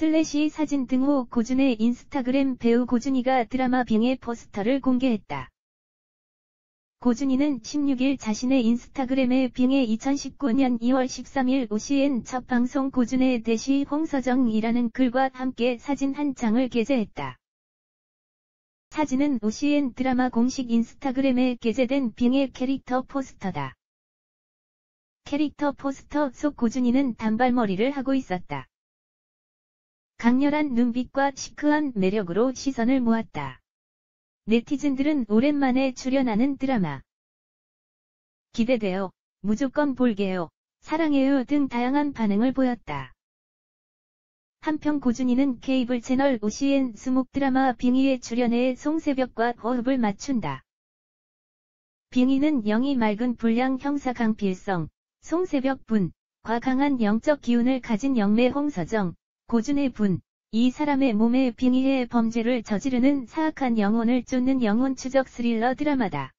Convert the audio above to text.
슬래시 사진 등호 고준희 인스타그램 배우 고준희가 드라마 빙의 포스터를 공개했다. 고준희는 16일 자신의 인스타그램에 빙의 2019년 2월 13일 OCN 첫 방송 고준희 대시 홍서정이라는 글과 함께 사진 한 장을 게재했다. 사진은 OCN 드라마 공식 인스타그램에 게재된 빙의 캐릭터 포스터다. 캐릭터 포스터 속 고준이는 단발머리를 하고 있었다. 강렬한 눈빛과 시크한 매력으로 시선을 모았다. 네티즌들은 오랜만에 출연하는 드라마. 기대돼요. 무조건 볼게요. 사랑해요 등 다양한 반응을 보였다. 한편 고준이는 케이블 채널 OCN 수목 드라마 빙의에 출연해 송새벽과 호흡을 맞춘다. 빙의는 영이 맑은 불량 형사 강필성, 송새벽 분, 과 강한 영적 기운을 가진 영매 홍서정, 고준의 분, 이 사람의 몸에 빙의해 범죄를 저지르는 사악한 영혼을 쫓는 영혼 추적 스릴러 드라마다.